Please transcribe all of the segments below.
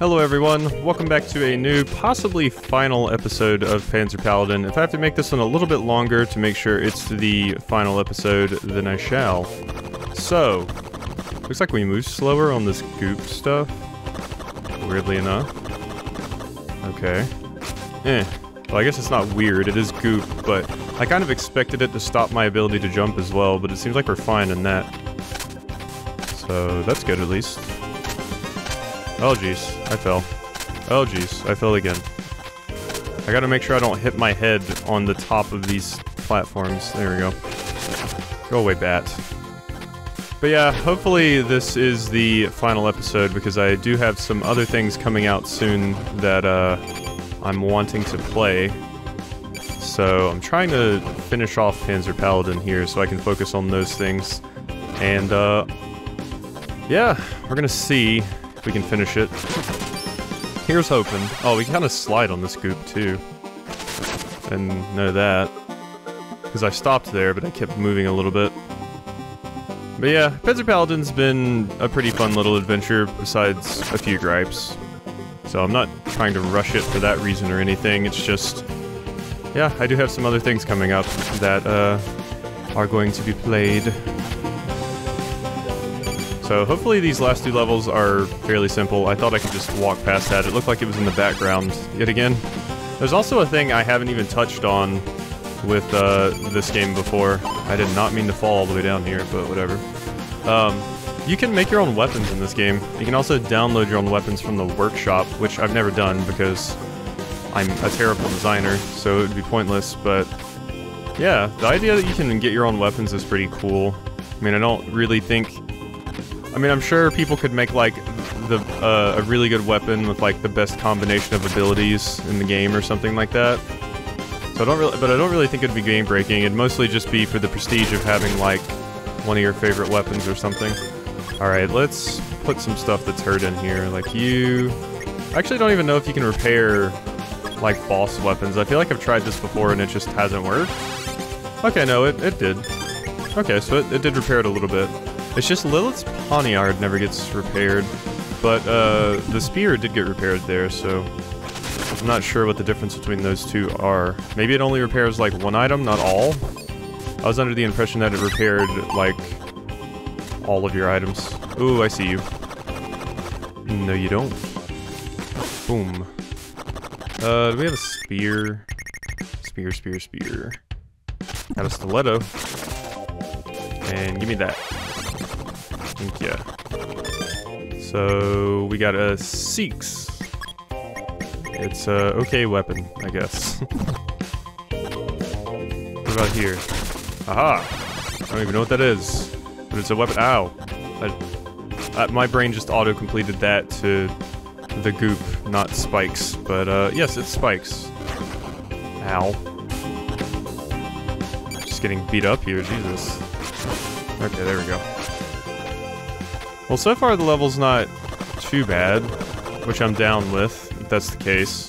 Hello everyone, welcome back to a new, possibly final episode of Panzer Paladin. If I have to make this one a little bit longer to make sure it's the final episode, then I shall. So, looks like we move slower on this goop stuff, weirdly enough. Okay. Eh. Well, I guess it's not weird, it is goop, but I kind of expected it to stop my ability to jump as well, but it seems like we're fine in that. So, that's good at least. Oh jeez, I fell. Oh jeez, I fell again. I gotta make sure I don't hit my head on the top of these platforms. There we go. Go away, bat. But yeah, hopefully this is the final episode because I do have some other things coming out soon that uh, I'm wanting to play. So I'm trying to finish off Panzer Paladin here so I can focus on those things. And uh, yeah, we're gonna see if we can finish it. Here's hoping. Oh, we kind of slide on this goop too. And know that. Because I stopped there, but I kept moving a little bit. But yeah, Panzer Paladin's been a pretty fun little adventure, besides a few gripes. So I'm not trying to rush it for that reason or anything, it's just... Yeah, I do have some other things coming up that uh, are going to be played. So hopefully these last two levels are fairly simple. I thought I could just walk past that. It looked like it was in the background yet again. There's also a thing I haven't even touched on with uh, this game before. I did not mean to fall all the way down here, but whatever. Um, you can make your own weapons in this game. You can also download your own weapons from the workshop, which I've never done because I'm a terrible designer, so it would be pointless, but yeah, the idea that you can get your own weapons is pretty cool. I mean, I don't really think I mean, I'm sure people could make like the uh, a really good weapon with like the best combination of abilities in the game or something like that. So I don't really, but I don't really think it'd be game breaking. It'd mostly just be for the prestige of having like one of your favorite weapons or something. All right, let's put some stuff that's hurt in here. Like you, I actually don't even know if you can repair like boss weapons. I feel like I've tried this before and it just hasn't worked. Okay, no, it, it did. Okay, so it, it did repair it a little bit. It's just Lilith's Poniard never gets repaired, but uh, the spear did get repaired there, so I'm not sure what the difference between those two are. Maybe it only repairs like one item, not all? I was under the impression that it repaired like all of your items. Ooh, I see you. No, you don't. Boom. Uh, do we have a spear? Spear, spear, spear. Got a stiletto. And give me that. Thank you. So, we got a Seax. It's a okay weapon, I guess. what about here? Aha! I don't even know what that is. But it's a weapon- ow! I, my brain just auto-completed that to the goop, not spikes. But, uh, yes, it's spikes. Ow. Just getting beat up here, Jesus. Okay, there we go. Well, so far the level's not too bad, which I'm down with, if that's the case.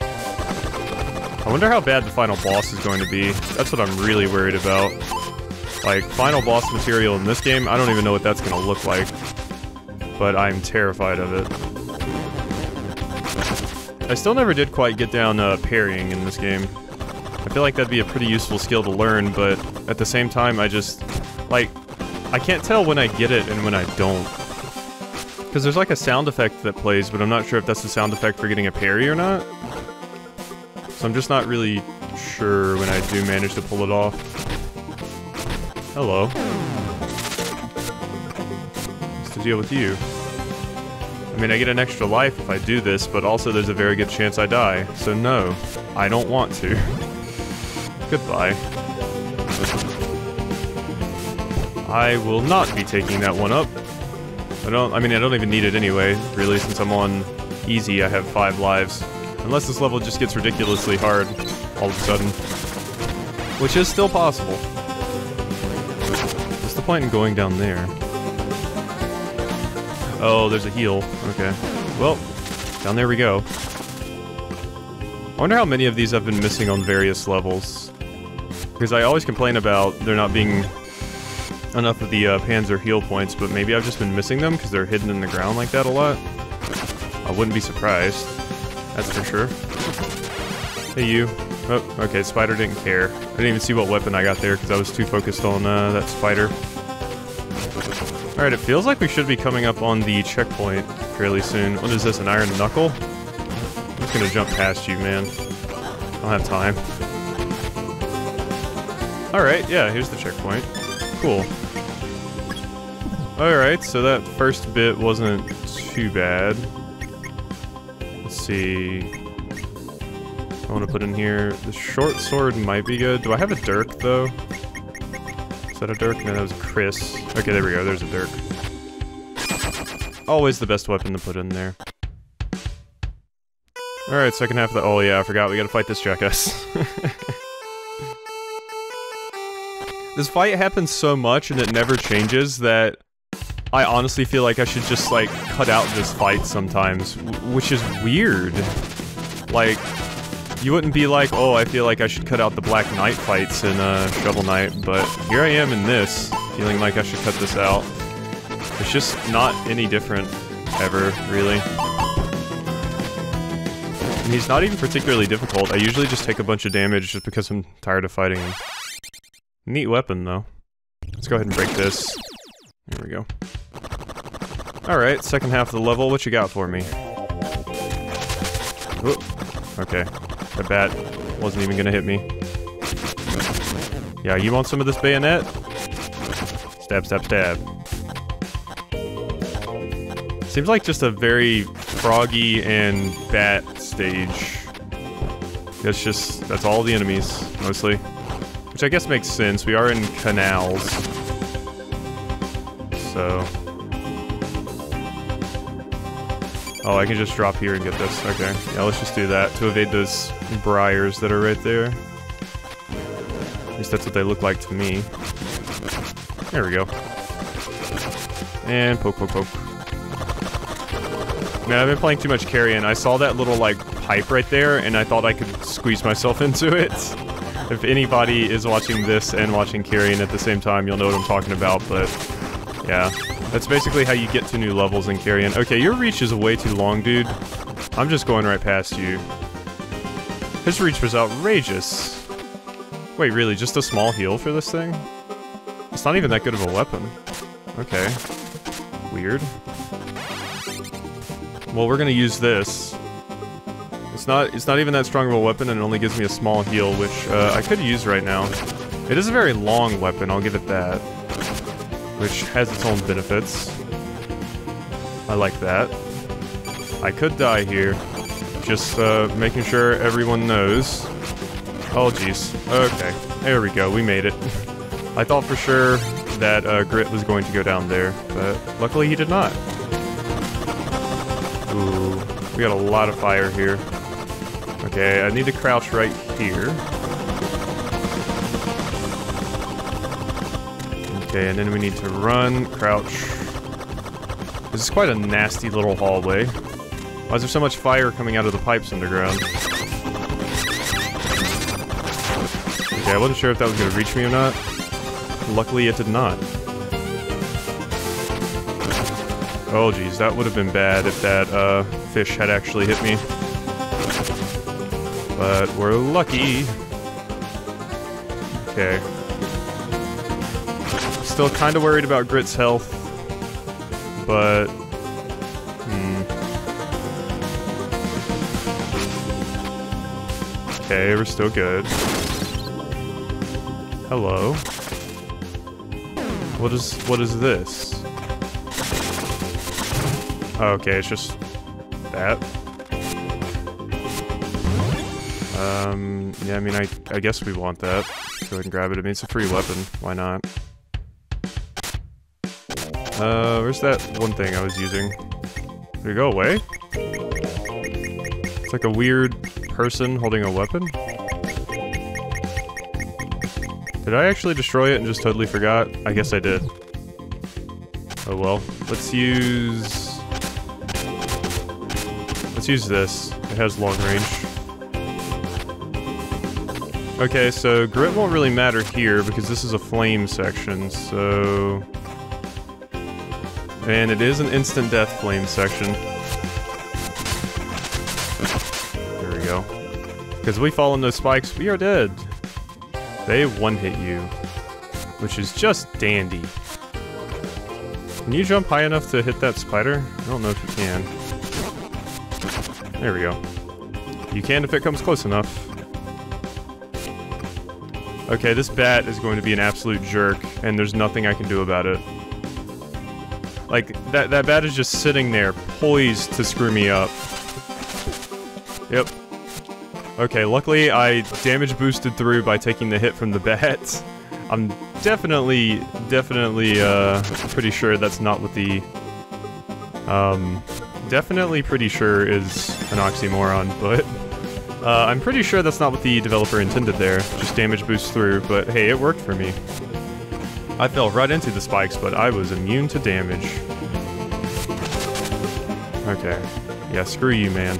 I wonder how bad the final boss is going to be. That's what I'm really worried about. Like, final boss material in this game, I don't even know what that's going to look like. But I'm terrified of it. I still never did quite get down uh, parrying in this game. I feel like that'd be a pretty useful skill to learn, but at the same time, I just... Like, I can't tell when I get it and when I don't. Because there's like a sound effect that plays, but I'm not sure if that's the sound effect for getting a parry or not. So I'm just not really sure when I do manage to pull it off. Hello. What's the deal with you? I mean, I get an extra life if I do this, but also there's a very good chance I die. So no, I don't want to. Goodbye. I will not be taking that one up. I don't, I mean, I don't even need it anyway, really, since I'm on easy, I have five lives. Unless this level just gets ridiculously hard all of a sudden. Which is still possible. What's the point in going down there? Oh, there's a heal. Okay. Well, down there we go. I wonder how many of these I've been missing on various levels. Because I always complain about there not being enough of the uh, Panzer heal points, but maybe I've just been missing them because they're hidden in the ground like that a lot. I wouldn't be surprised. That's for sure. Hey, you. Oh, okay, spider didn't care. I didn't even see what weapon I got there because I was too focused on uh, that spider. Alright, it feels like we should be coming up on the checkpoint fairly soon. What is this, an iron knuckle? I'm just gonna jump past you, man. I don't have time. Alright, yeah, here's the checkpoint. Cool. Alright, so that first bit wasn't too bad. Let's see. I want to put in here. The short sword might be good. Do I have a dirk, though? Is that a dirk? No, that was kris. Okay, there we go. There's a dirk. Always the best weapon to put in there. Alright, second half of the- oh yeah, I forgot. We gotta fight this jackass. this fight happens so much and it never changes that I honestly feel like I should just, like, cut out this fight sometimes, which is weird. Like, you wouldn't be like, oh, I feel like I should cut out the Black Knight fights in uh, Shovel Knight, but here I am in this, feeling like I should cut this out. It's just not any different, ever, really. And he's not even particularly difficult. I usually just take a bunch of damage just because I'm tired of fighting him. Neat weapon, though. Let's go ahead and break this. There we go. Alright, second half of the level, what you got for me? Oop. Okay. That bat wasn't even gonna hit me. Yeah, you want some of this bayonet? Stab, stab, stab. Seems like just a very froggy and bat stage. That's just, that's all the enemies, mostly. Which I guess makes sense, we are in canals. So... Oh, I can just drop here and get this. Okay. Yeah, let's just do that to evade those briars that are right there. At least that's what they look like to me. There we go. And poke, poke, poke. Man, I've been playing too much Carrion. I saw that little, like, pipe right there, and I thought I could squeeze myself into it. If anybody is watching this and watching Carrion at the same time, you'll know what I'm talking about, but... Yeah. That's basically how you get to new levels in Carrion. Okay, your reach is way too long, dude. I'm just going right past you. His reach was outrageous. Wait, really? Just a small heal for this thing? It's not even that good of a weapon. Okay. Weird. Well, we're gonna use this. It's not it's not even that strong of a weapon and it only gives me a small heal, which uh, I could use right now. It is a very long weapon, I'll give it that which has its own benefits. I like that. I could die here. Just uh, making sure everyone knows. Oh, jeez. Okay. There we go. We made it. I thought for sure that uh, Grit was going to go down there, but luckily he did not. Ooh. We got a lot of fire here. Okay, I need to crouch right here. Okay, and then we need to run, crouch. This is quite a nasty little hallway. Why is there so much fire coming out of the pipes underground? Okay, I wasn't sure if that was to reach me or not. Luckily, it did not. Oh geez, that would have been bad if that uh, fish had actually hit me. But we're lucky. Okay. Still kind of worried about Grit's health, but... Hmm. Okay, we're still good. Hello. What is what is this? Okay, it's just yeah, I mean, I, I guess we want that. Go ahead and grab it. I mean, it's a free weapon. Why not? Uh, where's that one thing I was using? Did it go away? It's like a weird person holding a weapon? Did I actually destroy it and just totally forgot? I guess I did. Oh well. Let's use... Let's use this. It has long range. Okay, so grit won't really matter here because this is a flame section, so... And it is an instant death flame section. There we go. Because we fall in those spikes, we are dead. They one-hit you. Which is just dandy. Can you jump high enough to hit that spider? I don't know if you can. There we go. You can if it comes close enough. Okay, this bat is going to be an absolute jerk, and there's nothing I can do about it. Like, that, that bat is just sitting there, poised to screw me up. Yep. Okay, luckily I damage boosted through by taking the hit from the bat. I'm definitely, definitely, uh, pretty sure that's not what the... Um, definitely pretty sure is an oxymoron, but... Uh, I'm pretty sure that's not what the developer intended there, just damage boost through, but hey, it worked for me. I fell right into the spikes, but I was immune to damage. Okay. Yeah, screw you, man.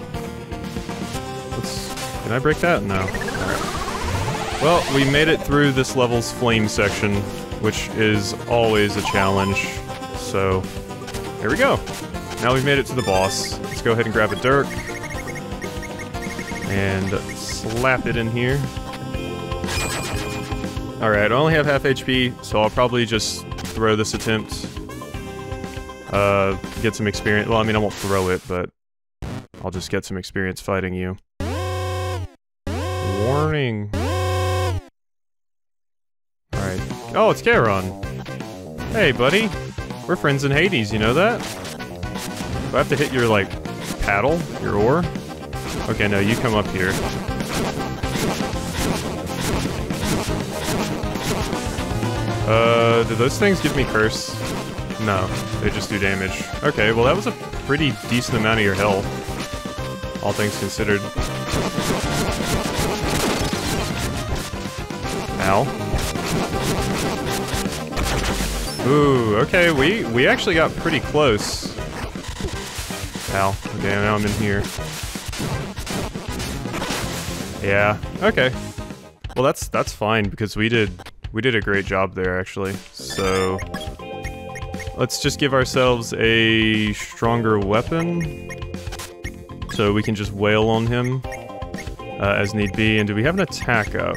Let's... Can I break that? No. Alright. Well, we made it through this level's flame section, which is always a challenge. So, here we go. Now we've made it to the boss. Let's go ahead and grab a dirk and slap it in here. Alright, I only have half HP, so I'll probably just throw this attempt. Uh, get some experience. Well, I mean, I won't throw it, but I'll just get some experience fighting you. Warning. Alright. Oh, it's Charon. Hey, buddy. We're friends in Hades, you know that? Do I have to hit your, like, paddle? Your oar? Okay, no, you come up here. Uh, do those things give me curse? No, they just do damage. Okay, well that was a pretty decent amount of your health. All things considered. Ow. Ooh, okay, we, we actually got pretty close. Ow. Okay, now I'm in here. Yeah. Okay. Well, that's that's fine because we did we did a great job there actually. So let's just give ourselves a stronger weapon so we can just wail on him uh, as need be. And do we have an attack up?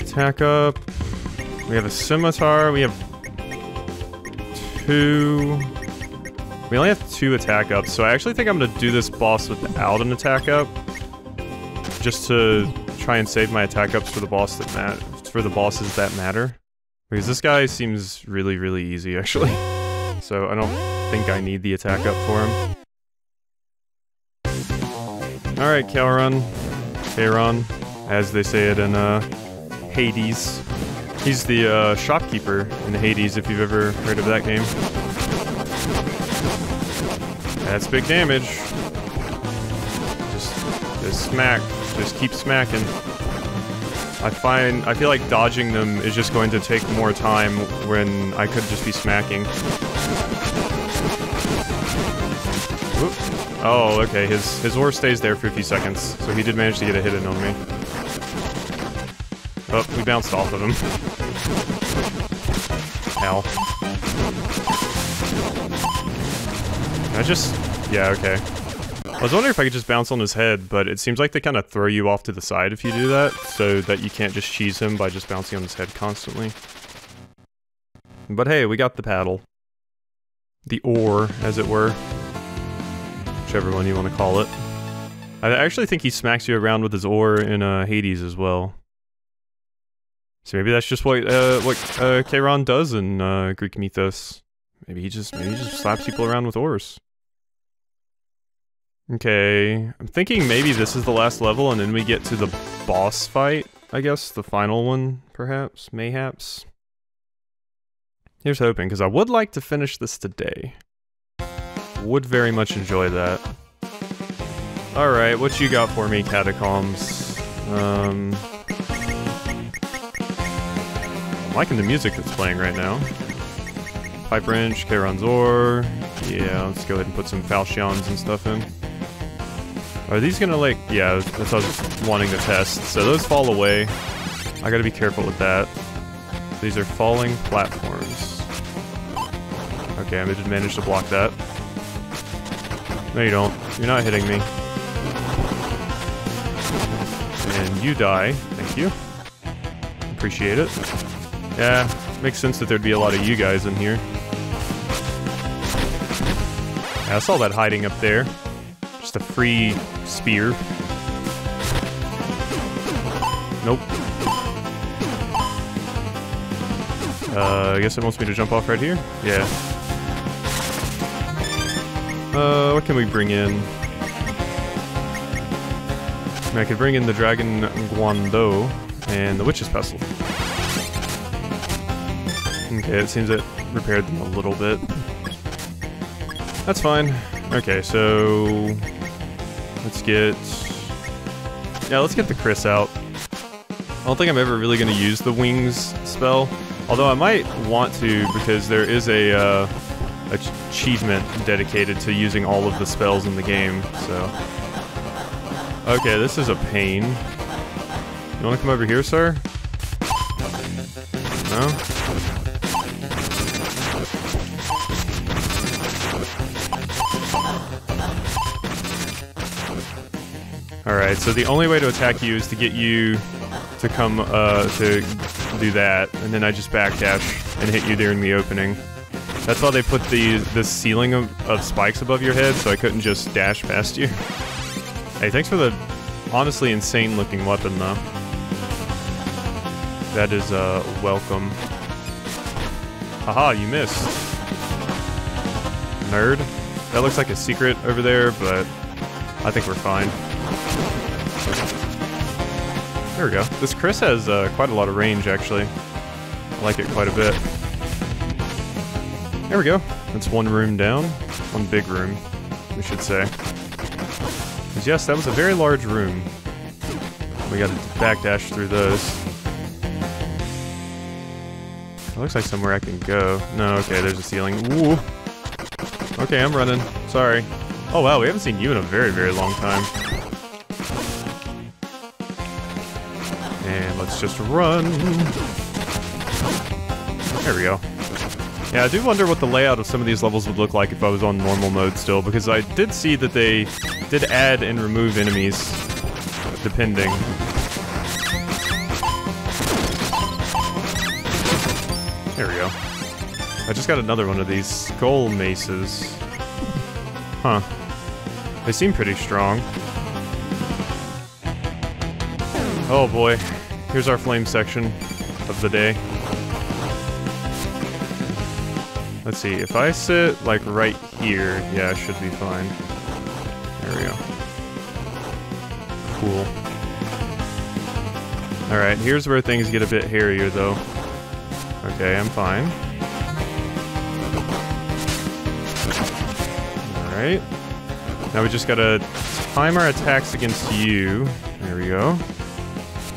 Attack up. We have a scimitar. We have two. We only have two attack ups, so I actually think I'm gonna do this boss without an attack up. Just to try and save my attack ups for the boss that mat for the bosses that matter. Because this guy seems really, really easy, actually. So I don't think I need the attack up for him. Alright, Charon. Charon, as they say it in, uh, Hades. He's the, uh, shopkeeper in Hades, if you've ever heard of that game. That's big damage. Just, just smack. Just keep smacking. I find, I feel like dodging them is just going to take more time when I could just be smacking. Oh, okay, his, his oar stays there for a few seconds, so he did manage to get a hit in on me. Oh, we bounced off of him. Ow. I just... Yeah, okay. I was wondering if I could just bounce on his head, but it seems like they kind of throw you off to the side if you do that, so that you can't just cheese him by just bouncing on his head constantly. But hey, we got the paddle. The oar, as it were. Whichever one you want to call it. I actually think he smacks you around with his oar in uh, Hades as well. So maybe that's just what uh, what uh, Charon does in uh, Greek mythos. Maybe he just maybe he just slaps people around with oars. Okay, I'm thinking maybe this is the last level and then we get to the boss fight, I guess, the final one, perhaps, mayhaps. Here's hoping, because I would like to finish this today. Would very much enjoy that. Alright, what you got for me, Catacombs? Um... I'm liking the music that's playing right now. Pipe Wrench, Oar. Yeah, let's go ahead and put some Falchions and stuff in. Are these gonna like... Yeah, that's what I was wanting to test. So those fall away. I gotta be careful with that. These are falling platforms. Okay, I did manage to block that. No, you don't. You're not hitting me. And you die. Thank you. Appreciate it. Yeah, makes sense that there'd be a lot of you guys in here. Yeah, I saw that hiding up there. Just a free spear. Nope. Uh, I guess it wants me to jump off right here? Yeah. Uh, what can we bring in? I could bring in the Dragon Guandao and the Witch's Pestle. Okay, it seems it repaired them a little bit. That's fine. Okay, so... Let's get... Yeah, let's get the kris out. I don't think I'm ever really going to use the Wings spell. Although I might want to, because there is a, uh, achievement dedicated to using all of the spells in the game, so... Okay, this is a pain. You wanna come over here, sir? No? So the only way to attack you is to get you to come, uh, to do that, and then I just backdash and hit you during the opening. That's why they put the the ceiling of, of spikes above your head, so I couldn't just dash past you. Hey, thanks for the honestly insane looking weapon, though. That is, uh, welcome. Haha, you missed. Nerd. That looks like a secret over there, but I think we're fine. There we go. This kris has uh, quite a lot of range, actually. I like it quite a bit. There we go. That's one room down. One big room, we should say. Because yes, that was a very large room. We gotta backdash through those. It looks like somewhere I can go. No, okay, there's a ceiling. Ooh. Okay, I'm running. Sorry. Oh wow, we haven't seen you in a very, very long time. Just run. There we go. Yeah, I do wonder what the layout of some of these levels would look like if I was on normal mode still, because I did see that they did add and remove enemies, depending. There we go. I just got another one of these skull maces. Huh. They seem pretty strong. Oh boy. Here's our flame section of the day. Let's see, if I sit, like, right here, yeah, I should be fine. There we go. Cool. Alright, here's where things get a bit hairier, though. Okay, I'm fine. Alright. Now we just gotta time our attacks against you. There we go.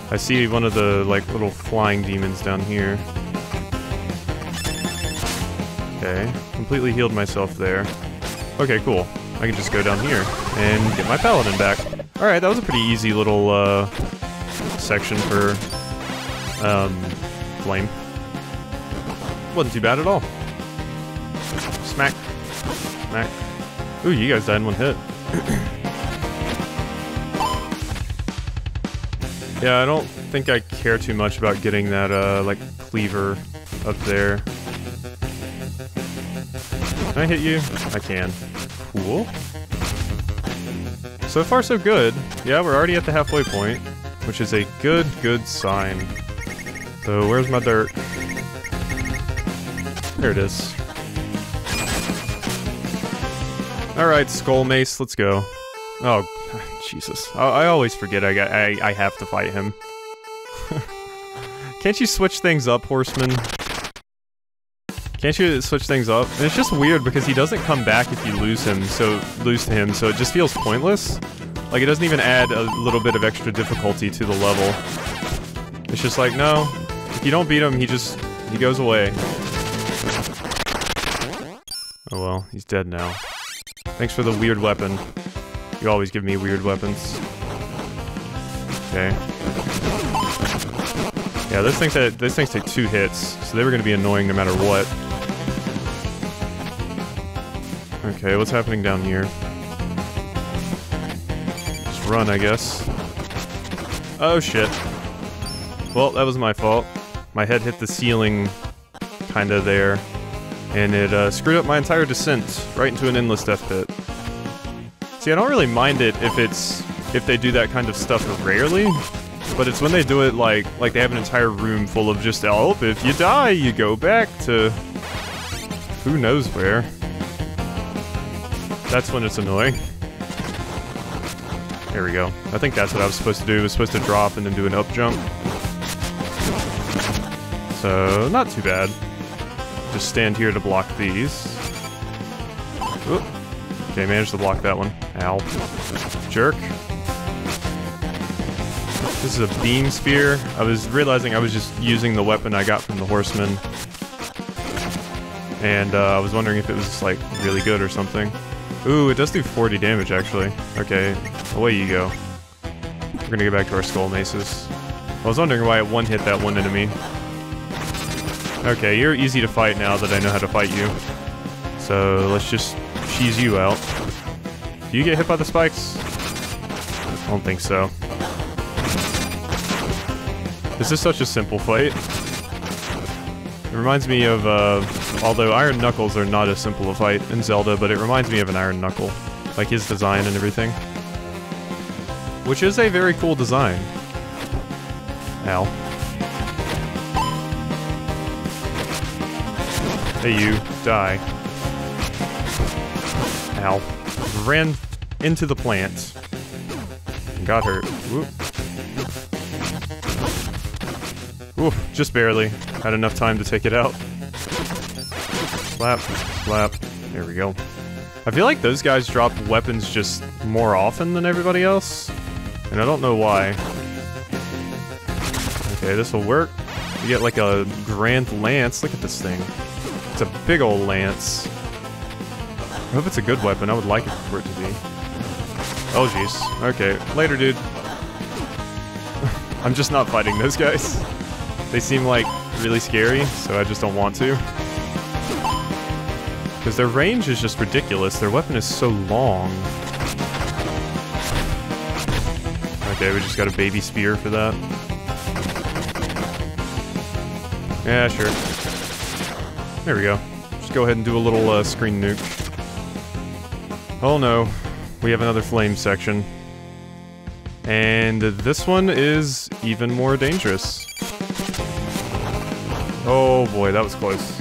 I see one of the, like, little flying demons down here. Okay, completely healed myself there. Okay, cool. I can just go down here and get my paladin back. Alright, that was a pretty easy little, uh, section for, um, flame. Wasn't too bad at all. Smack. Smack. Ooh, you guys died in one hit. yeah, I don't think I care too much about getting that, uh, like, cleaver up there. Can I hit you? I can. Cool. So far, so good. Yeah, we're already at the halfway point, which is a good, good sign. So, where's my dirk? There it is. Alright, Skull Mace, let's go. Oh, Jesus. I, I always forget I, got, I, I have to fight him. Can't you switch things up, Horseman? Can't you switch things up? And it's just weird because he doesn't come back if you lose him, so lose to him, so it just feels pointless. Like, it doesn't even add a little bit of extra difficulty to the level. It's just like, no, if you don't beat him, he just, he goes away. Oh well, he's dead now. Thanks for the weird weapon. You always give me weird weapons. Okay. Yeah, those things, those things take two hits, so they were going to be annoying no matter what. Okay, what's happening down here? Just run, I guess. Oh shit. Well, that was my fault. My head hit the ceiling kinda there. And it uh, screwed up my entire descent right into an endless death pit. See, I don't really mind it if it's if they do that kind of stuff rarely, but it's when they do it like like they have an entire room full of just oh, if you die, you go back to who knows where. That's when it's annoying. There we go. I think that's what I was supposed to do. I was supposed to drop and then do an up jump. So, not too bad. Just stand here to block these. Oop. Okay, managed to block that one. Ow. Jerk. This is a beam spear. I was realizing I was just using the weapon I got from the horseman. And uh, I was wondering if it was like really good or something. Ooh, it does do 40 damage actually. Okay, away you go. We're gonna get back to our skull maces. I was wondering why it one hit that one enemy. Okay, you're easy to fight now that I know how to fight you. So let's just cheese you out. Do you get hit by the spikes? I don't think so. This is such a simple fight. It reminds me of, uh, although Iron Knuckles are not as simple a fight in Zelda, but it reminds me of an Iron Knuckle. Like his design and everything. Which is a very cool design. Ow. Hey you, die. Ow. Ran into the plant. and Got hurt. Oof, just barely. Had enough time to take it out. Slap, slap. There we go. I feel like those guys drop weapons just more often than everybody else. And I don't know why. Okay, this will work. You get like a Grand Lance. Look at this thing. It's a big old lance. Hope it's a good weapon. I would like it for it to be. Oh, jeez. Okay. Later, dude. I'm just not fighting those guys. They seem like really scary, so I just don't want to. Because their range is just ridiculous. Their weapon is so long. Okay, we just got a baby spear for that. Yeah, sure. There we go. Just go ahead and do a little uh, screen nuke. Oh no, we have another flame section. And this one is even more dangerous. Oh boy, that was close.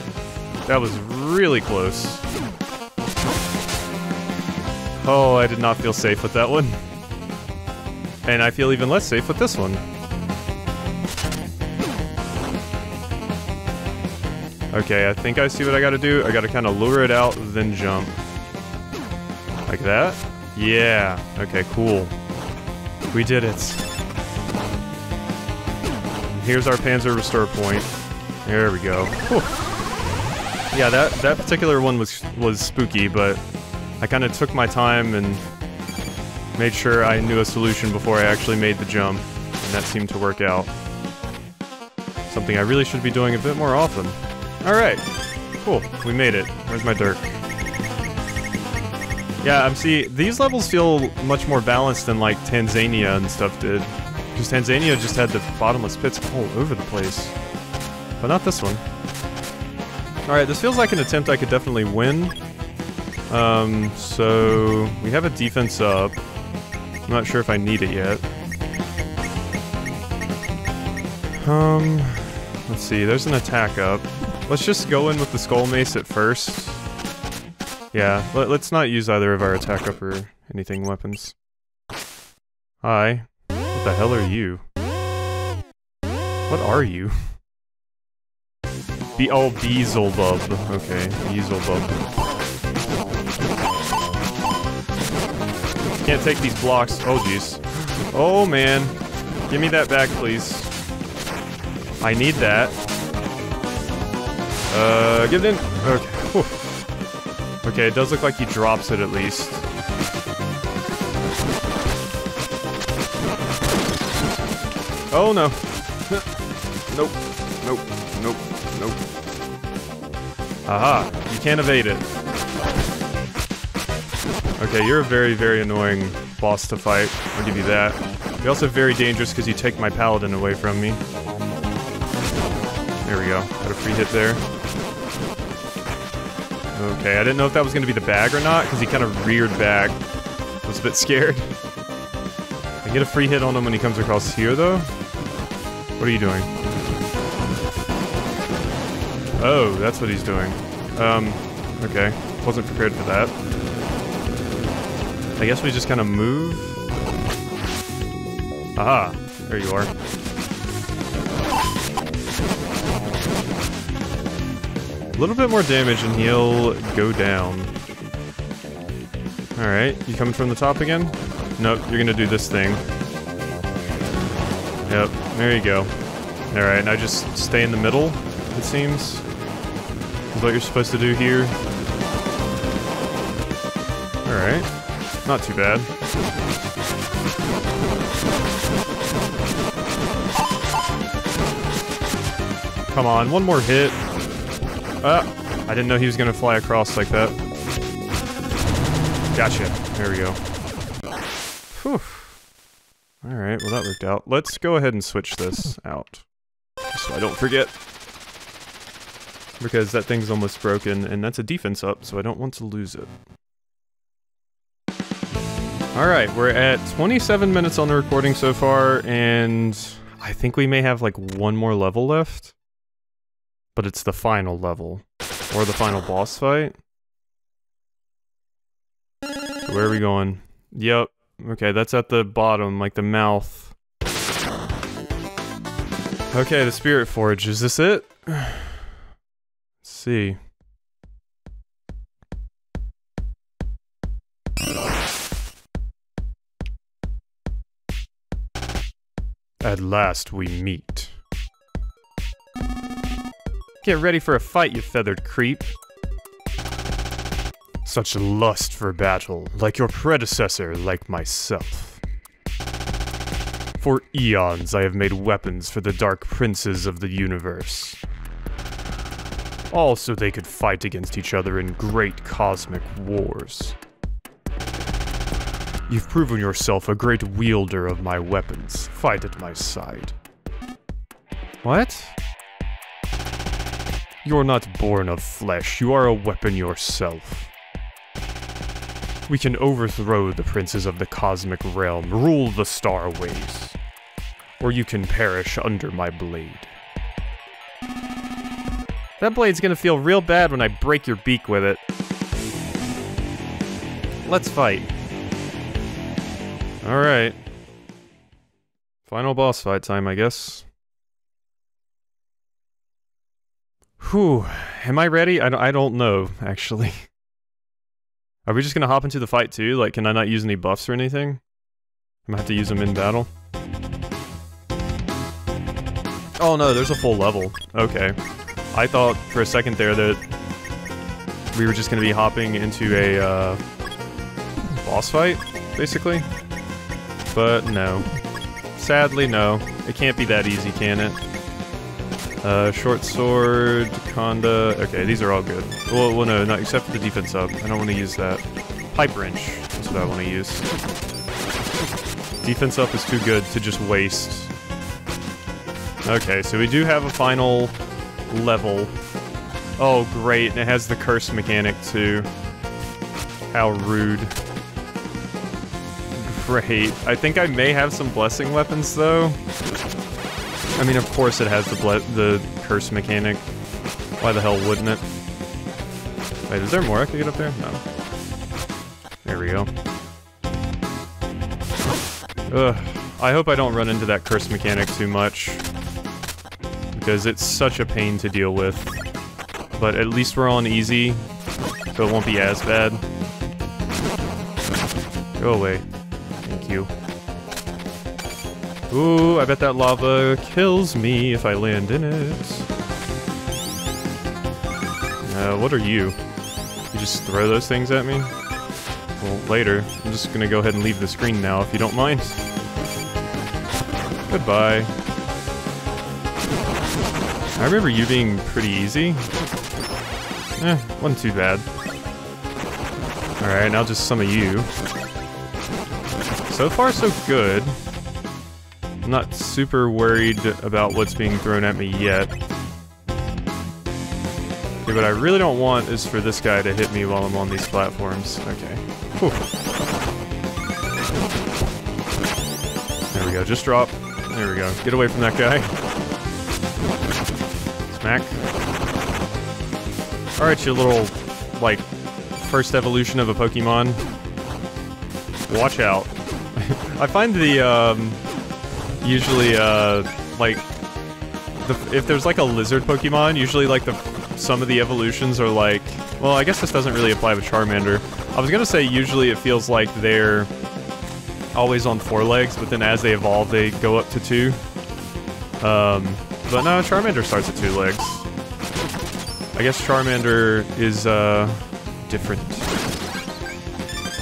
That was really close. Oh, I did not feel safe with that one. And I feel even less safe with this one. Okay, I think I see what I gotta do. I gotta kind of lure it out, then jump. Like that? Yeah. Okay, cool. We did it. Here's our Panzer Restore point. There we go. Whew. Yeah, that that particular one was was spooky, but I kind of took my time and made sure I knew a solution before I actually made the jump, and that seemed to work out. Something I really should be doing a bit more often. Alright, cool, we made it. Where's my dirk? Yeah, I'm see, these levels feel much more balanced than like Tanzania and stuff did. Because Tanzania just had the bottomless pits all over the place. But not this one. Alright, this feels like an attempt I could definitely win. Um, so... We have a defense up. I'm not sure if I need it yet. Um... Let's see, there's an attack up. Let's just go in with the Skull Mace at first. Yeah, let, us not use either of our attack up or anything weapons. Hi. What the hell are you? What are you? Be oh, Beelzebub. Okay, Beelzebub. Can't take these blocks. Oh, jeez. Oh, man. Give me that back, please. I need that. Uh, give it in. Okay. Okay, it does look like he drops it at least. Oh, no. nope. Nope. Nope. Nope. Aha, you can't evade it. Okay, you're a very, very annoying boss to fight. I'll give you that. You're also very dangerous because you take my paladin away from me. There we go. Got a free hit there. Okay, I didn't know if that was going to be the bag or not, because he kind of reared back. I was a bit scared. I get a free hit on him when he comes across here, though. What are you doing? Oh, that's what he's doing. Um, okay. Wasn't prepared for that. I guess we just kind of move. Aha, there you are. A little bit more damage and he'll go down. Alright, you coming from the top again? Nope, you're gonna do this thing. Yep, there you go. Alright, now just stay in the middle, it seems. Is what you're supposed to do here. Alright, not too bad. Come on, one more hit. Uh, I didn't know he was gonna fly across like that. Gotcha. There we go. Whew. Alright, well that worked out. Let's go ahead and switch this out. So I don't forget. Because that thing's almost broken, and that's a defense up, so I don't want to lose it. Alright, we're at 27 minutes on the recording so far, and I think we may have like one more level left but it's the final level. Or the final boss fight. Where are we going? Yep. Okay, that's at the bottom, like the mouth. Okay, the Spirit Forge. Is this it? Let's see. At last we meet. Get ready for a fight, you feathered creep. Such lust for battle, like your predecessor, like myself. For eons I have made weapons for the dark princes of the universe. All so they could fight against each other in great cosmic wars. You've proven yourself a great wielder of my weapons. Fight at my side. What? You're not born of flesh, you are a weapon yourself. We can overthrow the princes of the cosmic realm, rule the starways. Or you can perish under my blade. That blade's gonna feel real bad when I break your beak with it. Let's fight. Alright. Final boss fight time, I guess. Whew. Am I ready? I don't, I don't know, actually. Are we just gonna hop into the fight too? Like, can I not use any buffs or anything? I'm gonna have to use them in battle. Oh no, there's a full level. Okay. I thought for a second there that we were just gonna be hopping into a, uh, boss fight, basically. But no. Sadly, no. It can't be that easy, can it? Uh, short sword, Khanda. Okay, these are all good. Well, well, no, not except for the defense up. I don't want to use that. Pipe wrench. That's what I want to use. Defense up is too good to just waste. Okay, so we do have a final level. Oh, great, and it has the curse mechanic too. How rude. Great. I think I may have some blessing weapons though. I mean, of course it has the the curse mechanic. Why the hell wouldn't it? Wait, is there more I could get up there? No. There we go. Ugh. I hope I don't run into that curse mechanic too much. Because it's such a pain to deal with. But at least we're on easy, so it won't be as bad. Oh, go away. Ooh, I bet that lava kills me if I land in it. Uh, what are you? You just throw those things at me? Well, later. I'm just gonna go ahead and leave the screen now, if you don't mind. Goodbye. I remember you being pretty easy. Eh, wasn't too bad. Alright, now just some of you. So far, so good. I'm not super worried about what's being thrown at me yet. Okay, what I really don't want is for this guy to hit me while I'm on these platforms. Okay. Whew. There we go, just drop. There we go. Get away from that guy. Smack. Alright, you little, like, first evolution of a Pokemon. Watch out. I find the, um, usually, uh, like, the, if there's like a lizard Pokemon, usually like the some of the evolutions are like, well, I guess this doesn't really apply with Charmander. I was gonna say usually it feels like they're always on four legs, but then as they evolve, they go up to two. Um, but no, Charmander starts at two legs. I guess Charmander is, uh, different.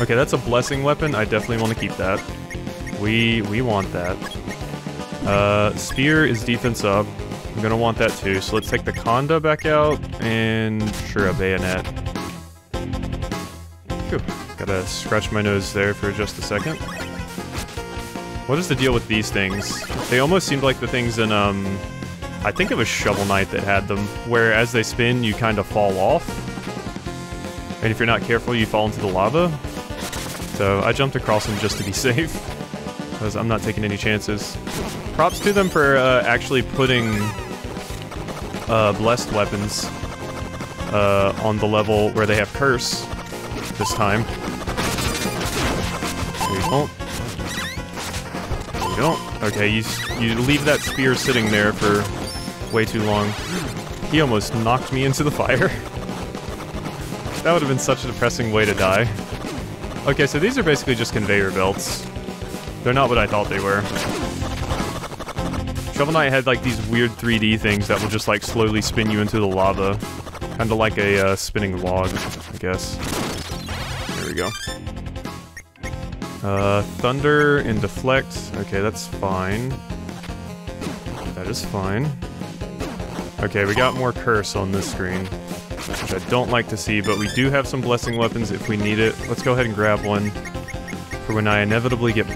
Okay, that's a blessing weapon. I definitely want to keep that. We we want that. Uh, spear is defense up. I'm gonna want that too. So let's take the Khanda back out and sure a bayonet. Whew. Gotta scratch my nose there for just a second. What is the deal with these things? They almost seemed like the things in um, I think it was Shovel Knight that had them, where as they spin, you kind of fall off. And if you're not careful, you fall into the lava. So I jumped across them just to be safe, because I'm not taking any chances. Props to them for uh, actually putting uh, blessed weapons uh, on the level where they have curse this time. You don't. You don't. Okay, you you leave that spear sitting there for way too long. He almost knocked me into the fire. that would have been such a depressing way to die. Okay, so these are basically just conveyor belts. They're not what I thought they were. Shovel Knight had like these weird 3D things that will just like slowly spin you into the lava. Kind of like a uh, spinning log, I guess. There we go. Uh, thunder and deflect. Okay, that's fine. That is fine. Okay, we got more curse on this screen, which I don't like to see, but we do have some blessing weapons if we need it. Let's go ahead and grab one for when I inevitably get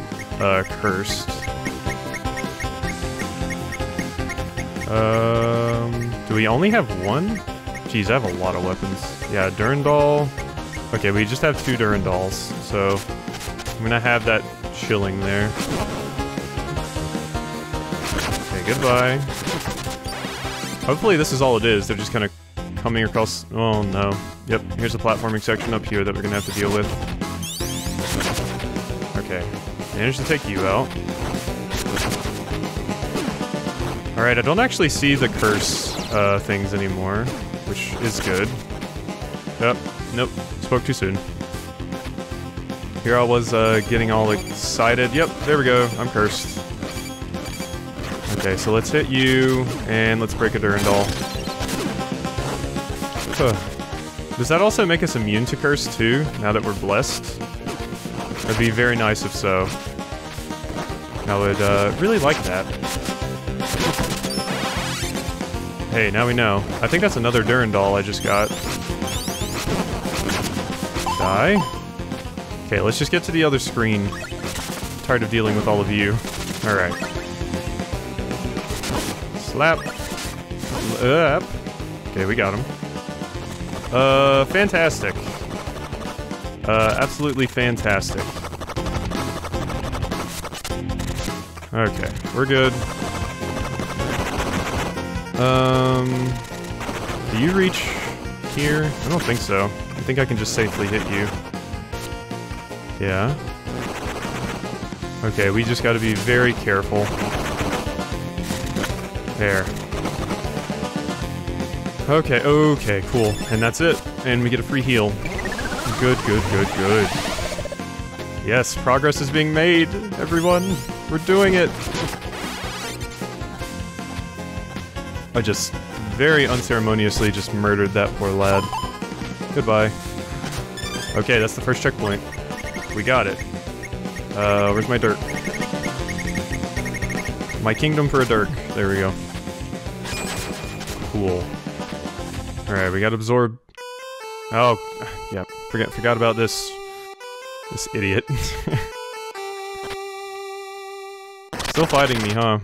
uh, cursed. Um, do we only have one? Jeez, I have a lot of weapons. Yeah, Durandal. Okay, we just have two Durandals, so I'm gonna have that chilling there. Okay, goodbye. Hopefully this is all it is. They're just kind of coming across... Oh, no. Yep, here's the platforming section up here that we're gonna have to deal with. Okay. Managed to take you out. Alright, I don't actually see the curse uh, things anymore, which is good. Yep, nope, spoke too soon. Here I was uh, getting all excited. Yep, there we go, I'm cursed. Okay, so let's hit you, and let's break a Durandal. Huh. Does that also make us immune to curse too, now that we're blessed? That'd be very nice if so. I would uh, really like that. Hey, now we know. I think that's another Durandal I just got. Die? Okay, let's just get to the other screen. I'm tired of dealing with all of you. Alright. Slap. Up. Okay, we got him. Uh, fantastic. Uh, absolutely fantastic. Okay, we're good. Um, do you reach here? I don't think so. I think I can just safely hit you. Yeah. Okay, we just gotta be very careful. There. Okay, okay, cool. And that's it. And we get a free heal. Good, good, good, good. Yes, progress is being made, everyone. We're doing it. I just very unceremoniously just murdered that poor lad. Goodbye. Okay, that's the first checkpoint. We got it. Uh, where's my dirk? My kingdom for a dirk. There we go. Cool. Alright, we got absorb. Oh, yeah. Forget, forgot about this. This idiot. Still fighting me, huh?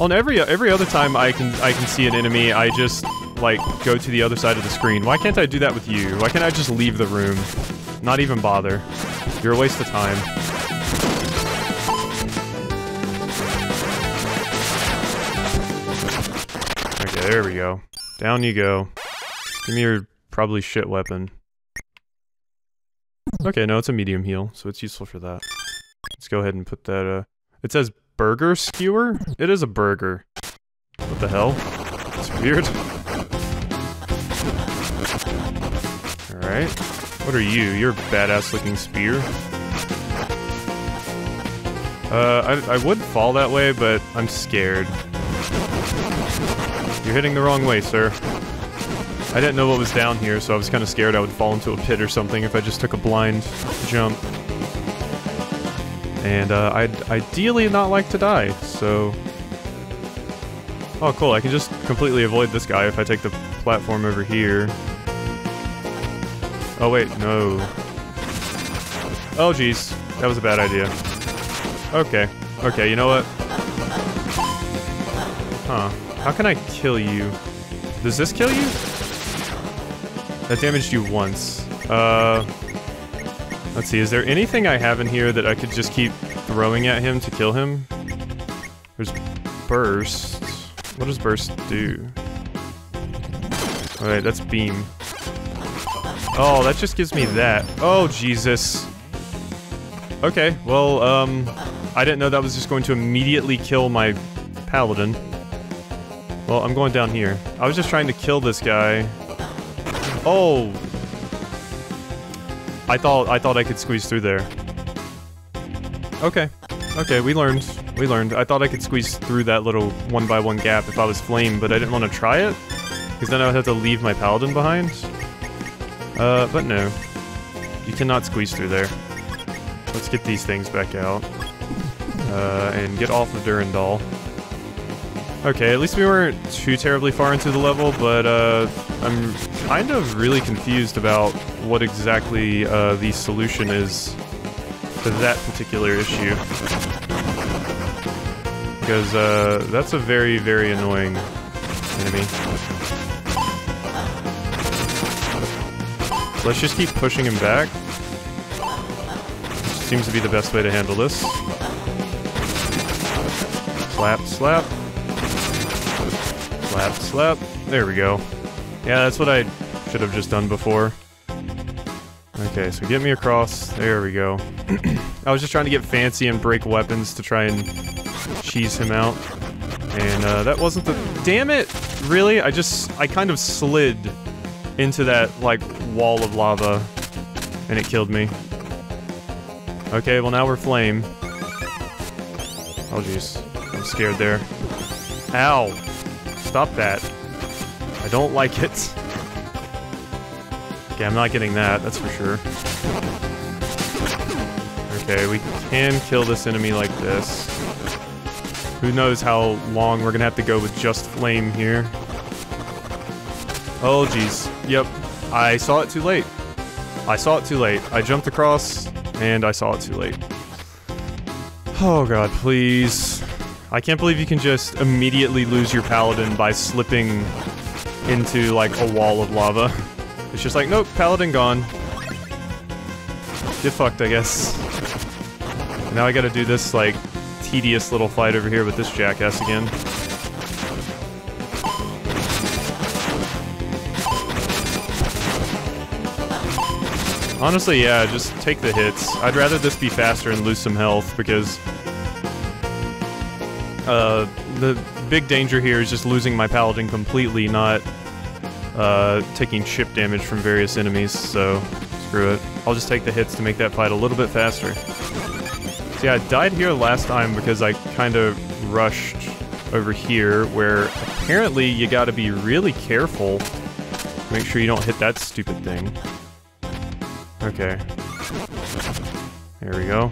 On every every other time I can I can see an enemy, I just like go to the other side of the screen. Why can't I do that with you? Why can't I just leave the room? Not even bother. You're a waste of time. Okay, there we go. Down you go. Give me your probably shit weapon. Okay, no, it's a medium heal, so it's useful for that. Let's go ahead and put that, uh... It says burger skewer? It is a burger. What the hell? It's weird. Alright. What are you? You're a badass looking spear. Uh, I, I would fall that way, but I'm scared. You're hitting the wrong way, sir. I didn't know what was down here, so I was kind of scared I would fall into a pit or something if I just took a blind jump. And uh, I'd ideally not like to die, so... Oh, cool, I can just completely avoid this guy if I take the platform over here. Oh, wait, no. Oh, jeez. That was a bad idea. Okay. Okay, you know what? Huh. How can I kill you? Does this kill you? That damaged you once. Uh... Let's see, is there anything I have in here that I could just keep throwing at him to kill him? There's burst. What does burst do? Alright, that's beam. Oh, that just gives me that. Oh, Jesus. Okay, well, um... I didn't know that was just going to immediately kill my paladin. Well, I'm going down here. I was just trying to kill this guy. Oh, I thought I thought I could squeeze through there. Okay. Okay, we learned. We learned. I thought I could squeeze through that little one by one gap if I was flame, but I didn't want to try it. Because then I would have to leave my paladin behind. Uh, but no. You cannot squeeze through there. Let's get these things back out. Uh, and get off of Durandal. Okay, at least we weren't too terribly far into the level, but uh, I'm kind of really confused about what exactly uh, the solution is to that particular issue. Because uh, that's a very, very annoying enemy. Let's just keep pushing him back. Which seems to be the best way to handle this. Slap, slap. Slap, slap. There we go. Yeah, that's what I should have just done before. Okay, so get me across. There we go. I was just trying to get fancy and break weapons to try and cheese him out. And uh, that wasn't the... Damn it! Really? I just... I kind of slid into that, like, wall of lava. And it killed me. Okay, well now we're flame. Oh jeez. I'm scared there. Ow! Stop that. I don't like it. Okay, I'm not getting that, that's for sure. Okay, we can kill this enemy like this. Who knows how long we're gonna have to go with just flame here. Oh, jeez. Yep. I saw it too late. I saw it too late. I jumped across, and I saw it too late. Oh god, please. I can't believe you can just immediately lose your paladin by slipping into, like, a wall of lava. It's just like, nope, paladin gone. Get fucked, I guess. Now I gotta do this, like, tedious little fight over here with this jackass again. Honestly, yeah, just take the hits. I'd rather this be faster and lose some health, because... Uh, the big danger here is just losing my paladin completely, not uh, taking chip damage from various enemies, so screw it. I'll just take the hits to make that fight a little bit faster. See, I died here last time because I kind of rushed over here, where apparently you gotta be really careful. Make sure you don't hit that stupid thing. Okay. There we go.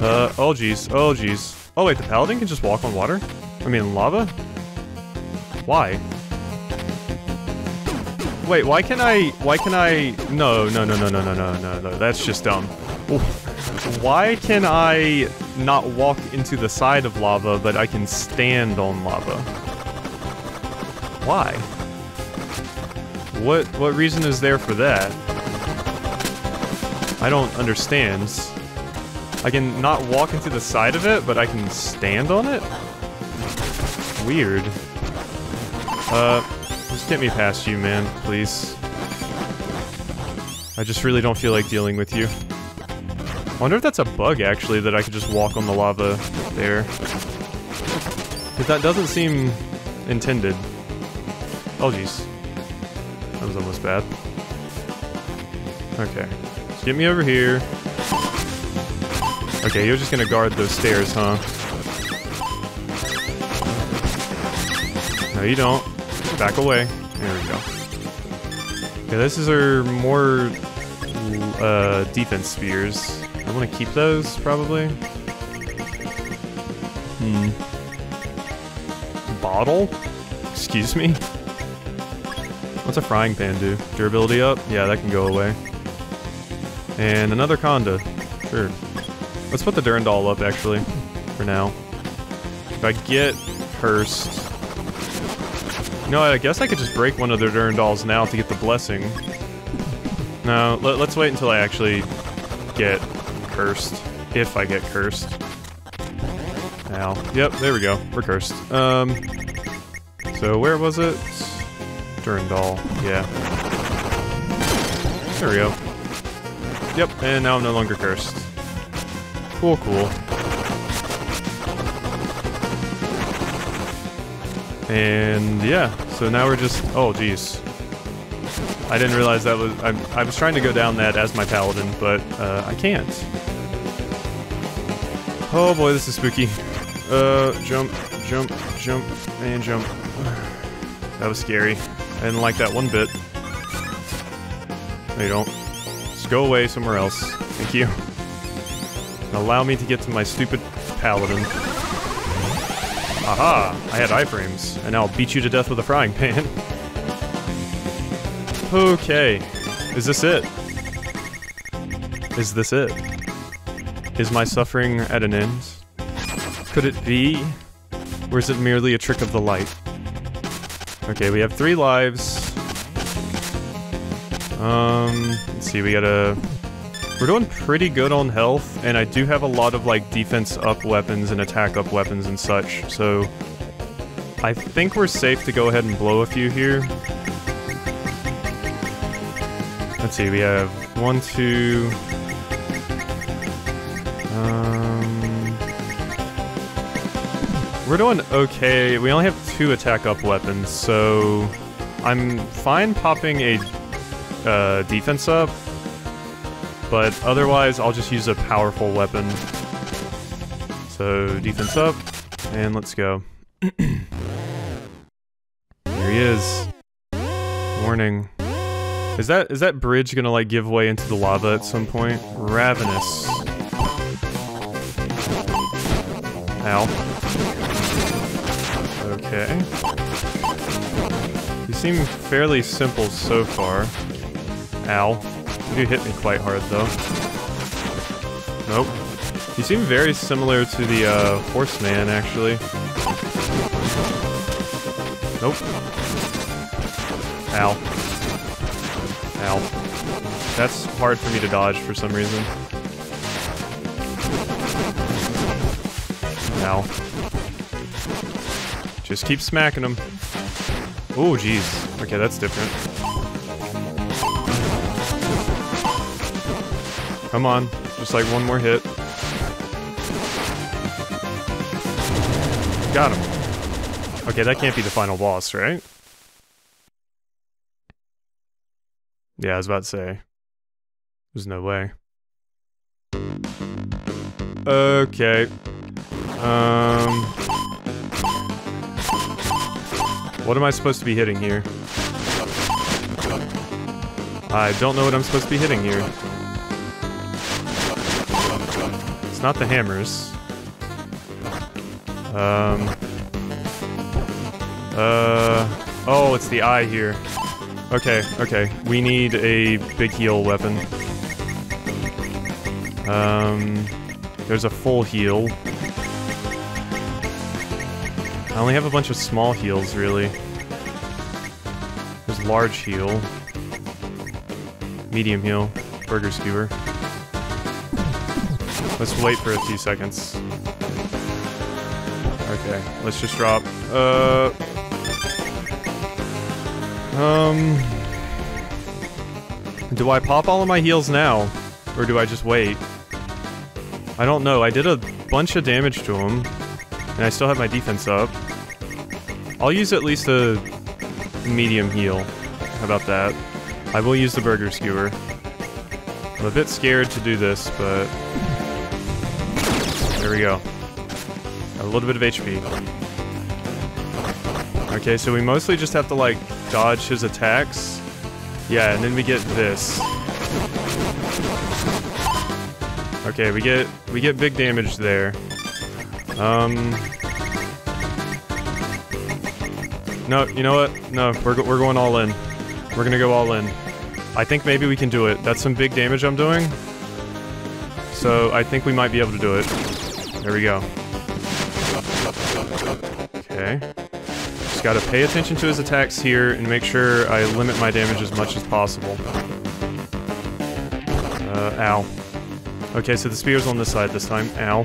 Uh, oh jeez, oh jeez. Oh wait, the paladin can just walk on water? I mean, lava? Why? Wait, why can I, why can I, no, no, no, no, no, no, no, no, no, that's just dumb. Why can I not walk into the side of lava, but I can stand on lava? Why? What, what reason is there for that? I don't understand. I can not walk into the side of it, but I can stand on it? Weird. Uh, just get me past you, man, please. I just really don't feel like dealing with you. I wonder if that's a bug, actually, that I could just walk on the lava there. Because that doesn't seem intended. Oh, jeez. That was almost bad. Okay. Just get me over here. Okay, you're just gonna guard those stairs, huh? No, you don't. Back away. There we go. Okay, this is our more uh, defense spheres. I want to keep those, probably. Hmm. Bottle? Excuse me? What's a frying pan do? Durability up? Yeah, that can go away. And another Khanda. Sure. Let's put the Durandal up, actually, for now. If I get cursed... No, I guess I could just break one of their Durandals now to get the blessing. No, let, us wait until I actually get cursed. If I get cursed. Now, yep, there we go. We're cursed. Um, so where was it? Durandal, yeah. There we go. Yep, and now I'm no longer cursed. Cool, cool. And yeah, so now we're just... Oh, jeez. I didn't realize that was... I, I was trying to go down that as my paladin, but uh, I can't. Oh boy, this is spooky. Uh, jump, jump, jump, and jump. That was scary. I didn't like that one bit. No, you don't. Just go away somewhere else. Thank you allow me to get to my stupid paladin. Aha! I had iframes, and now I'll beat you to death with a frying pan. okay. Is this it? Is this it? Is my suffering at an end? Could it be? Or is it merely a trick of the light? Okay, we have three lives. Um, let's see, we gotta we're doing pretty good on health, and I do have a lot of like defense up weapons and attack up weapons and such, so I think we're safe to go ahead and blow a few here. Let's see, we have one, two... Um... We're doing okay. We only have two attack up weapons, so I'm fine popping a uh, defense up, but otherwise I'll just use a powerful weapon. So, defense up, and let's go. Here he is. Warning. Is that is that bridge gonna like give way into the lava at some point? Ravenous. Ow. Okay. You seem fairly simple so far. Ow. You hit me quite hard, though. Nope. You seem very similar to the, uh, Horseman, actually. Nope. Ow. Ow. That's hard for me to dodge for some reason. Ow. Just keep smacking him. Oh, jeez. Okay, that's different. Come on. Just like one more hit. Got him. Okay, that can't be the final boss, right? Yeah, I was about to say. There's no way. Okay. Um... What am I supposed to be hitting here? I don't know what I'm supposed to be hitting here. Not the hammers. Um. Uh. Oh, it's the eye here. Okay, okay. We need a big heal weapon. Um, there's a full heal. I only have a bunch of small heals, really. There's large heal. Medium heal. Burger skewer. Let's wait for a few seconds. Okay, let's just drop. Uh... Um... Do I pop all of my heals now? Or do I just wait? I don't know. I did a bunch of damage to him. And I still have my defense up. I'll use at least a medium heal. How about that? I will use the burger skewer. I'm a bit scared to do this, but... There we go. A little bit of HP. Okay, so we mostly just have to, like, dodge his attacks. Yeah, and then we get this. Okay, we get we get big damage there. Um. No, you know what? No, we're we're going all in. We're gonna go all in. I think maybe we can do it. That's some big damage I'm doing. So I think we might be able to do it. There we go. Okay. Just gotta pay attention to his attacks here and make sure I limit my damage as much as possible. Uh, ow. Okay, so the spear's on this side this time. Ow.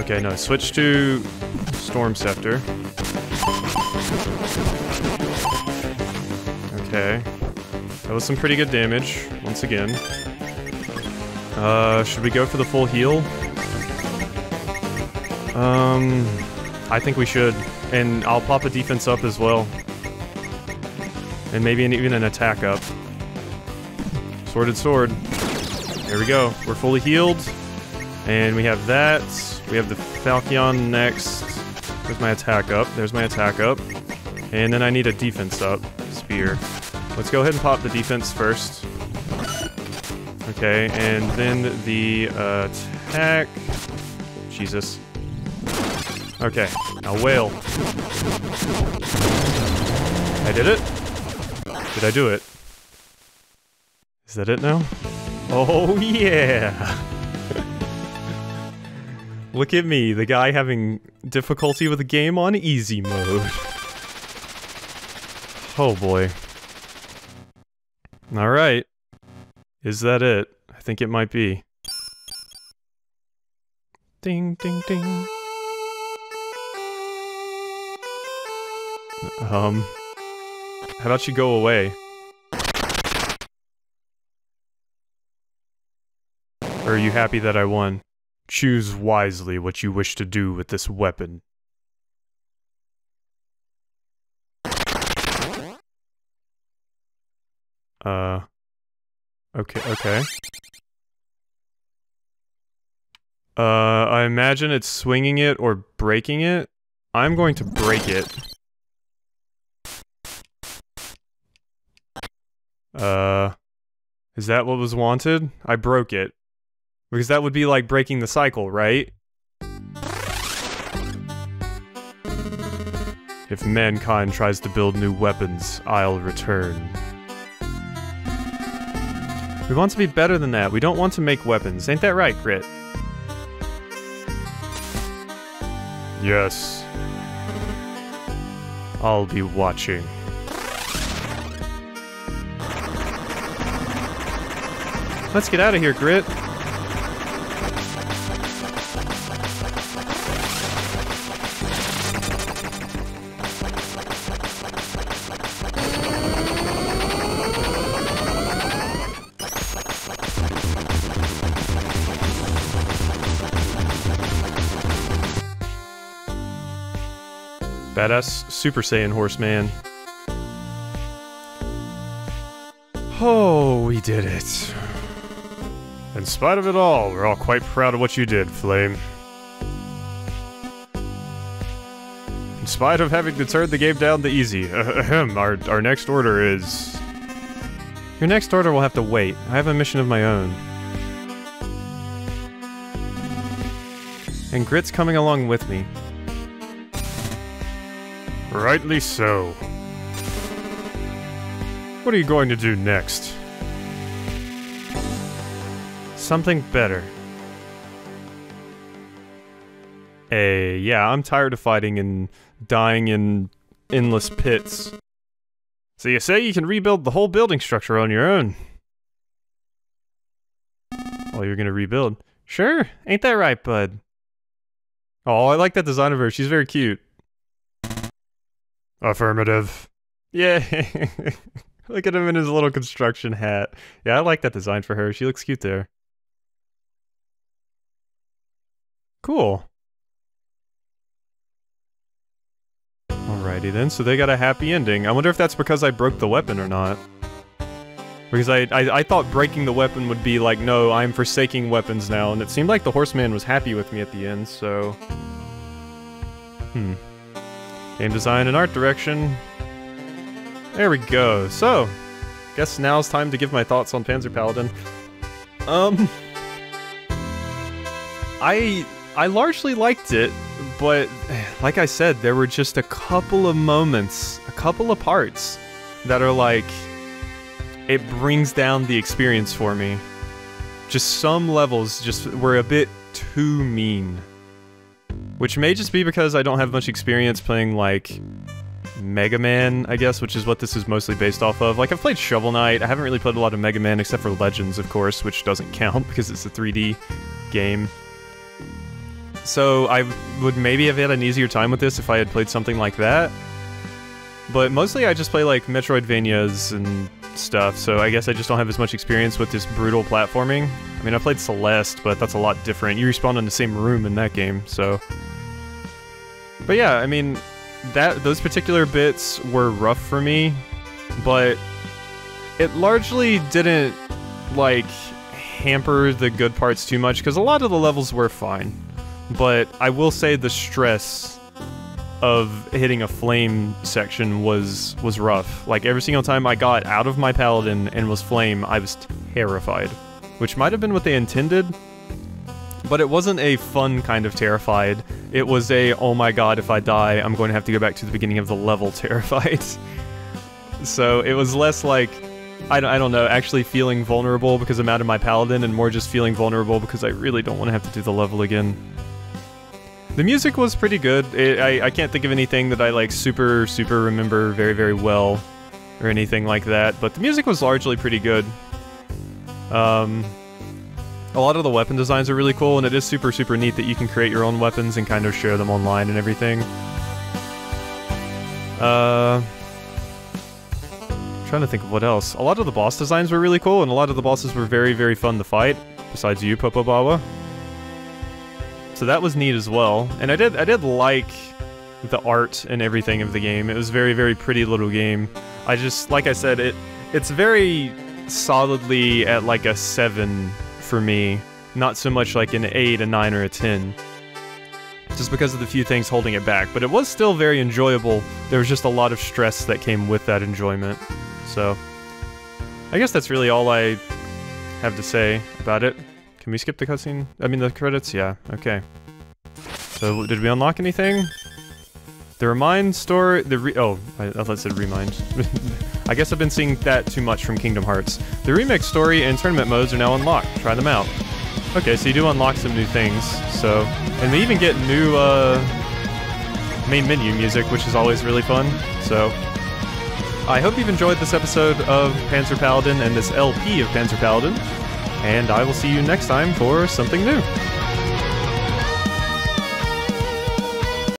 Okay, no, switch to Storm Scepter. Okay. That was some pretty good damage, once again. Uh, should we go for the full heal? Um, I think we should. And I'll pop a defense up as well. And maybe an, even an attack up. Sworded sword. There we go. We're fully healed. And we have that. We have the Falchion next. There's my attack up. There's my attack up. And then I need a defense up. Spear. Let's go ahead and pop the defense first. Okay, and then the uh, attack. Jesus. Okay, now whale. I did it? Did I do it? Is that it now? Oh yeah! Look at me, the guy having difficulty with the game on easy mode. Oh boy. Alright. Is that it? I think it might be. Ding, ding, ding. Um... How about you go away? Or are you happy that I won? Choose wisely what you wish to do with this weapon. Uh... Okay, okay. Uh, I imagine it's swinging it or breaking it. I'm going to break it. Uh... Is that what was wanted? I broke it. Because that would be like breaking the cycle, right? If mankind tries to build new weapons, I'll return. We want to be better than that. We don't want to make weapons. Ain't that right, Grit? Yes. I'll be watching. Let's get out of here, Grit. Badass Super Saiyan Horseman. Oh, we did it. In spite of it all, we're all quite proud of what you did, Flame. In spite of having to turn the game down to easy, ahem, our, our next order is... Your next order will have to wait. I have a mission of my own. And Grit's coming along with me. Rightly so. What are you going to do next? Something better. Hey, yeah, I'm tired of fighting and dying in endless pits. So you say you can rebuild the whole building structure on your own? Oh, you're gonna rebuild? Sure, ain't that right, bud? Oh, I like that design of her. She's very cute. Affirmative. Yeah. Look at him in his little construction hat. Yeah, I like that design for her. She looks cute there. Cool. Alrighty then, so they got a happy ending. I wonder if that's because I broke the weapon or not. Because I, I, I thought breaking the weapon would be like, no, I'm forsaking weapons now, and it seemed like the horseman was happy with me at the end, so... Hmm. Game design and art direction. There we go. So, guess now's time to give my thoughts on Panzer Paladin. Um... I... I largely liked it, but like I said, there were just a couple of moments, a couple of parts that are like it brings down the experience for me. Just some levels just were a bit too mean. Which may just be because I don't have much experience playing like Mega Man, I guess, which is what this is mostly based off of. Like, I've played Shovel Knight, I haven't really played a lot of Mega Man except for Legends, of course, which doesn't count because it's a 3D game. So I would maybe have had an easier time with this if I had played something like that. But mostly I just play like Metroidvanias and stuff, so I guess I just don't have as much experience with this brutal platforming. I mean, I played Celeste, but that's a lot different. You respawn in the same room in that game, so... But yeah, I mean, that those particular bits were rough for me, but it largely didn't, like, hamper the good parts too much, because a lot of the levels were fine but I will say the stress of hitting a flame section was was rough. Like every single time I got out of my paladin and was flame, I was terrified, which might have been what they intended. But it wasn't a fun kind of terrified. It was a, oh my god, if I die, I'm going to have to go back to the beginning of the level terrified. so it was less like, I don't, I don't know, actually feeling vulnerable because I'm out of my paladin and more just feeling vulnerable because I really don't want to have to do the level again. The music was pretty good. It, I, I can't think of anything that I like super, super remember very, very well or anything like that, but the music was largely pretty good. Um, a lot of the weapon designs are really cool, and it is super, super neat that you can create your own weapons and kind of share them online and everything. Uh, trying to think of what else. A lot of the boss designs were really cool, and a lot of the bosses were very, very fun to fight, besides you, Popobawa. So that was neat as well. And I did I did like the art and everything of the game. It was very very pretty little game. I just like I said it it's very solidly at like a 7 for me, not so much like an 8, a 9 or a 10. Just because of the few things holding it back, but it was still very enjoyable. There was just a lot of stress that came with that enjoyment. So I guess that's really all I have to say about it. Can we skip the cutscene? I mean, the credits? Yeah, okay. So, did we unlock anything? The remind store, the re- oh, I, I thought it said remind. I guess I've been seeing that too much from Kingdom Hearts. The remix story and tournament modes are now unlocked. Try them out. Okay, so you do unlock some new things, so... And we even get new, uh... main menu music, which is always really fun, so... I hope you've enjoyed this episode of Panzer Paladin and this LP of Panzer Paladin and I will see you next time for something new.